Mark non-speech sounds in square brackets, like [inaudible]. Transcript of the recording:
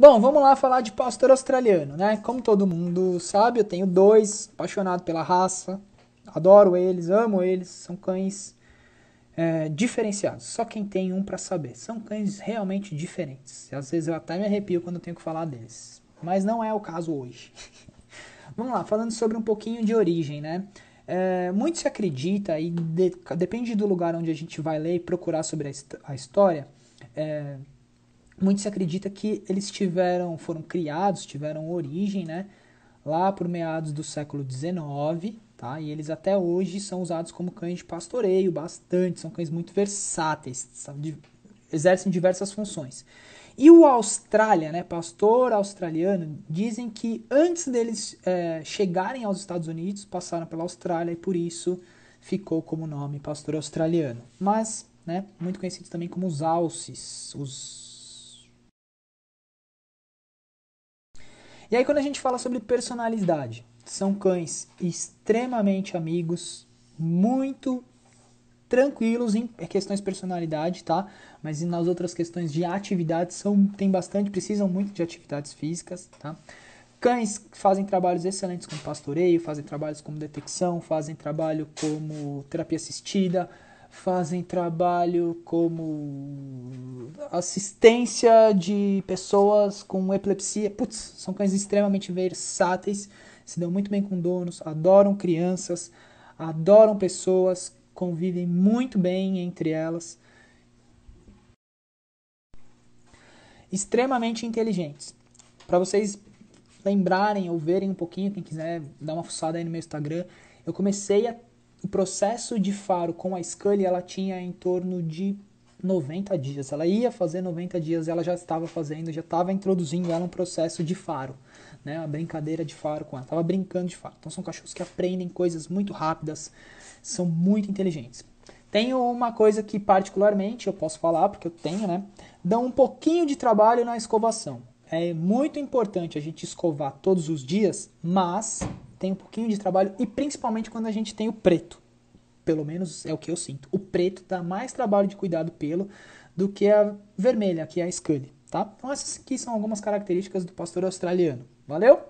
Bom, vamos lá falar de pastor australiano, né? Como todo mundo sabe, eu tenho dois, apaixonado pela raça, adoro eles, amo eles, são cães é, diferenciados. Só quem tem um para saber. São cães realmente diferentes. Às vezes eu até me arrepio quando tenho que falar deles, mas não é o caso hoje. [laughs] vamos lá, falando sobre um pouquinho de origem, né? É, muito se acredita, e de, depende do lugar onde a gente vai ler e procurar sobre a, a história, é, muito se acredita que eles tiveram, foram criados, tiveram origem, né, lá por meados do século XIX, tá? E eles até hoje são usados como cães de pastoreio, bastante, são cães muito versáteis, sabe? exercem diversas funções. E o Austrália, né, pastor australiano, dizem que antes deles é, chegarem aos Estados Unidos, passaram pela Austrália e por isso ficou como nome pastor australiano. Mas, né, muito conhecidos também como os alces, os E aí quando a gente fala sobre personalidade, são cães extremamente amigos, muito tranquilos em questões de personalidade, tá? Mas nas outras questões de atividade são tem bastante, precisam muito de atividades físicas, tá? Cães fazem trabalhos excelentes como pastoreio, fazem trabalhos como detecção, fazem trabalho como terapia assistida, fazem trabalho como assistência de pessoas com epilepsia. Putz, são cães extremamente versáteis, se dão muito bem com donos, adoram crianças, adoram pessoas, convivem muito bem entre elas. Extremamente inteligentes. Para vocês lembrarem ou verem um pouquinho, quem quiser dar uma fuçada aí no meu Instagram, eu comecei a o processo de faro com a Scully ela tinha em torno de 90 dias. Ela ia fazer 90 dias, ela já estava fazendo, já estava introduzindo ela um processo de faro, né? A brincadeira de faro com ela. Estava brincando de faro. Então são cachorros que aprendem coisas muito rápidas, são muito inteligentes. Tenho uma coisa que particularmente eu posso falar, porque eu tenho, né? Dão um pouquinho de trabalho na escovação. É muito importante a gente escovar todos os dias, mas tem um pouquinho de trabalho e principalmente quando a gente tem o preto. Pelo menos é o que eu sinto. O preto dá mais trabalho de cuidar do pelo do que a vermelha, que é a Scully, tá? Então essas aqui são algumas características do pastor australiano. Valeu?